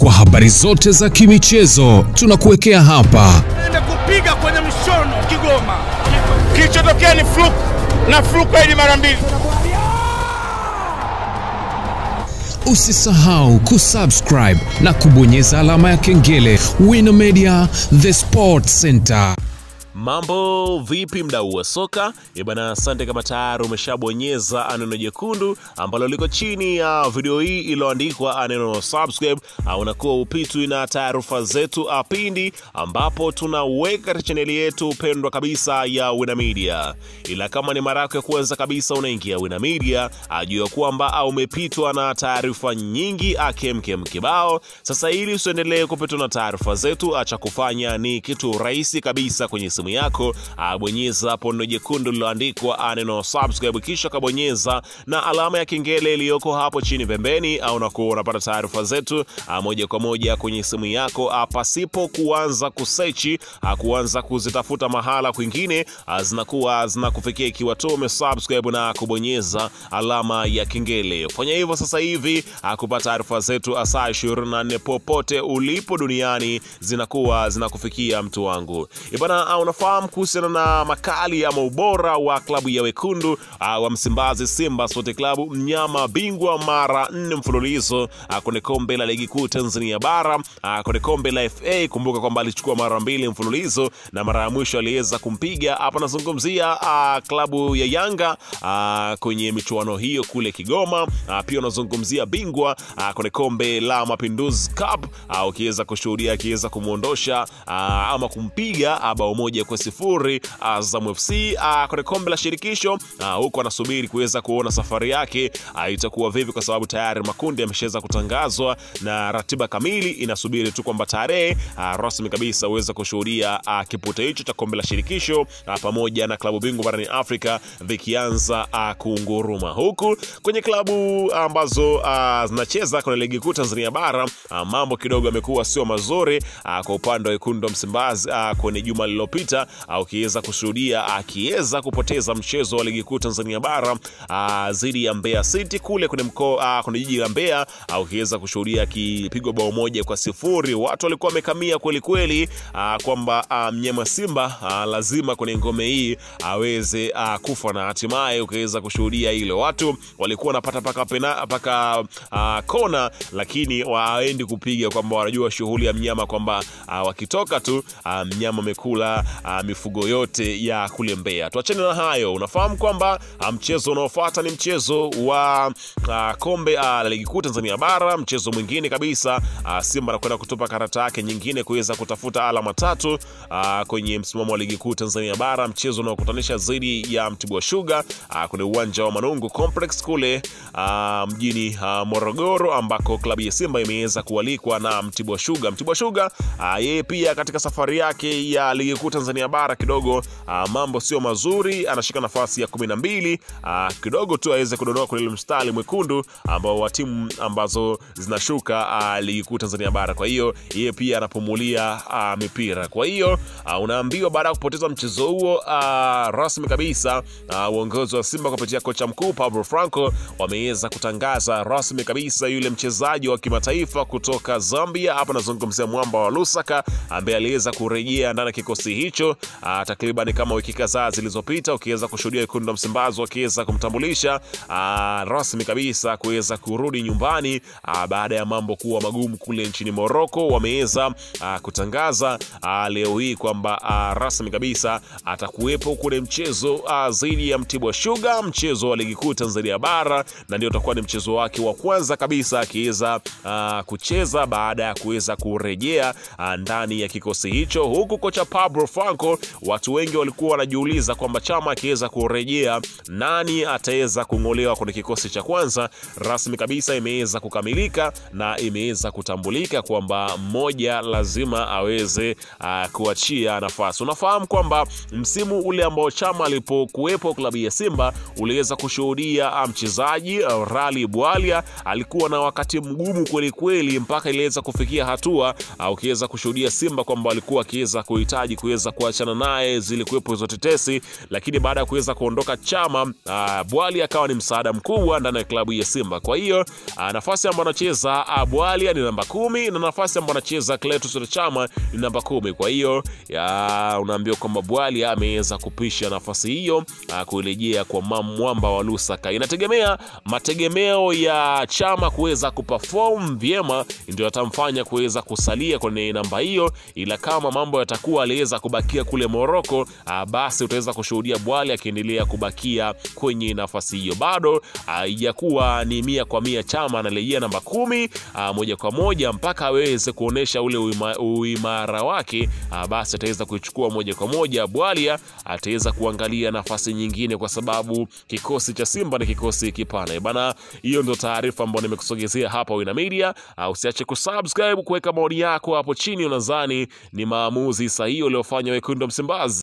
Kwa habari zote za kimichezo tunakuwekea hapa. Ende kupiga kwenye mshono Kigoma, kilichotokea ni fluke na fluke hili mara mbili. Usisahau kusubscribe na kubonyeza alama ya kengele. Wino Media, the sport center. Mambo vipi, mdau wa soka? ibana bana, asante kama tayari umeshabonyeza aneno jekundu ambalo liko chini ya video hii iliyoandikwa aneno subscribe. Uh, unakuwa upitwi na taarifa zetu apindi ambapo tunaweka katika chaneli yetu pendwa kabisa ya Wina Media. Ila kama ni mara yako ya kwanza kabisa unaingia Wina Media, ajua kwamba umepitwa na taarifa nyingi akemkem kibao. Sasa ili usiendelee kupitwa na taarifa zetu, acha kufanya ni kitu rahisi kabisa kwenye simu yako abonyeza hapo neno jekundu liloandikwa neno subscribe, kisha kabonyeza na alama ya kengele iliyoko hapo chini pembeni, au unakuwa unapata taarifa zetu ah, moja kwa moja kwenye simu yako ah, pasipo kuanza kusechi ah, kuanza kuzitafuta mahala kwingine, ah, zinakuwa zinakufikia ikiwa tu umesubscribe na kubonyeza alama ya kengele. Fanya hivyo sasa hivi ah, kupata taarifa zetu ah, saa 24 popote ulipo duniani zinakuwa zinakufikia mtu wangu ibana. Ah, unafahamu kuhusiana na makali ama ubora wa klabu ya wekundu uh, wa Msimbazi Simba Sports Club, mnyama bingwa mara nne mfululizo uh, kwenye kombe la ligi kuu Tanzania bara uh, kwenye kombe la FA. Kumbuka kwamba alichukua mara mbili mfululizo na mara ya mwisho aliweza kumpiga hapa, nazungumzia klabu ya Yanga kwenye michuano hiyo kule Kigoma. Pia unazungumzia bingwa kwenye kombe la Mapinduzi Cup ukiweza kushuhudia akiweza kumwondosha ama kumpiga bao moja kwa sifuri Azam FC uh, kwenye kombe la shirikisho uh, huko anasubiri kuweza kuona safari yake itakuwa vipi, kwa sababu tayari makundi yameshaweza kutangazwa na ratiba kamili inasubiri tu kwamba tarehe rasmi kabisa uweze kushuhudia uh, kipute hicho cha kombe la shirikisho pamoja na klabu bingwa barani Afrika vikianza kunguruma, huku kwenye klabu ambazo zinacheza kwenye ligi kuu Tanzania bara mambo kidogo yamekuwa sio mazuri kwa upande wa wekundu wa Msimbazi kwenye juma lililopita ukiweza kushuhudia akiweza kupoteza mchezo wa ligi kuu Tanzania bara dhidi ya Mbeya City kule kwenye mkoa kwenye jiji la Mbeya, ukiweza kushuhudia akipigwa bao moja kwa sifuri. Watu walikuwa wamekamia kweli kweli kwamba mnyama Simba a, lazima kwenye ngome hii aweze kufa na hatimaye ukiweza kushuhudia hilo. Watu walikuwa wanapata paka pena paka a, kona, lakini waendi kupiga kwamba wanajua shughuli ya mnyama kwamba wakitoka tu a, mnyama amekula mifugo yote ya kule Mbeya. Tuachane na hayo, unafahamu kwamba mchezo unaofuata ni mchezo wa a, kombe la ligi kuu Tanzania bara, mchezo mwingine kabisa. A, Simba anakwenda kutupa karata yake nyingine kuweza kutafuta alama tatu a, kwenye msimamo wa ligi kuu Tanzania bara, mchezo unaokutanisha zaidi ya Mtibwa Sugar kwenye uwanja wa Manungu Complex kule a, mjini a, Morogoro, ambako klabu ya Simba imeweza kualikwa na Mtibwa Sugar. Mtibwa Sugar yeye pia katika safari yake ya ligi kuu Tanzania bara kidogo uh, mambo sio mazuri, anashika nafasi ya kumi na mbili uh, kidogo tu aweze kudondoka kwenye ile mstari mwekundu ambao wa timu ambazo zinashuka uh, ligi kuu Tanzania bara. Kwa hiyo yeye pia anapumulia uh, mipira. Kwa hiyo uh, unaambiwa baada ya kupoteza mchezo huo uh, rasmi kabisa uh, uongozi wa Simba kupitia kocha mkuu Pablo Franco wameweza kutangaza rasmi kabisa yule mchezaji wa kimataifa kutoka Zambia, hapa nazungumzia mwamba wa Lusaka ambaye aliweza kurejea ndani ya kikosi hicho uh, takriban kama wiki kadhaa zilizopita, ukiweza kushuhudia wekundu wa Msimbazi wakiweza kumtambulisha uh, rasmi kabisa kuweza kurudi nyumbani uh, baada ya mambo kuwa magumu kule nchini Moroko. Wameweza kutangaza leo hii kwamba rasmi kabisa atakuwepo kule mchezo dhidi ya Mtibwa Sugar, mchezo wa ligi kuu Tanzania bara, na ndio utakuwa ni mchezo wake wa kwanza kabisa akiweza kucheza baada ya kuweza kurejea ndani ya kikosi hicho, huku kocha Pablo Franco watu wengi walikuwa wanajiuliza kwamba Chama akiweza kurejea nani ataweza kung'olewa kwenye kikosi cha kwanza. Rasmi kabisa imeweza kukamilika na imeweza kutambulika kwamba mmoja lazima aweze uh, kuachia nafasi. Unafahamu kwamba msimu ule ambao Chama alipokuwepo klabu ya Simba uliweza kushuhudia mchezaji uh, Rally Bwalia alikuwa na wakati mgumu kweli kweli, mpaka iliweza kufikia hatua uh, ukiweza kushuhudia Simba kwamba alikuwa wakiweza kuhitaji kuweza kuachana naye zilikuwepo hizo tetesi, lakini baada ya kuweza kuondoka Chama uh, Bwali akawa ni msaada mkubwa ndani ya klabu ya Simba. Kwa hiyo uh, nafasi ambayo anacheza uh, Bwali ni namba kumi na nafasi ambayo anacheza Clatous Chama ni namba kumi. Kwa hiyo unaambiwa kwamba Bwali ameweza kupisha nafasi hiyo uh, kurejea kwa mwamba wa Lusaka. Inategemea mategemeo ya Chama kuweza kuperform vyema ndio atamfanya kuweza kusalia kwenye namba hiyo, ila kama mambo yatakuwa aliweza kubakia kule Moroko, basi utaweza kushuhudia Bwali akiendelea kubakia kwenye nafasi hiyo. Bado haijakuwa ni mia kwa mia Chama analejea namba kumi a, moja kwa moja mpaka aweze kuonesha ule uima, uimara wake basi ataweza kuichukua moja kwa moja. Bwalia ataweza kuangalia nafasi nyingine, kwa sababu kikosi cha Simba ni kikosi kipana bana. Hiyo ndio taarifa ambayo nimekusogezea hapa Wina Media. Usiache kusubscribe, kuweka maoni yako hapo chini. Unadhani ni maamuzi sahihi uliofanya wekundu Msimbazi?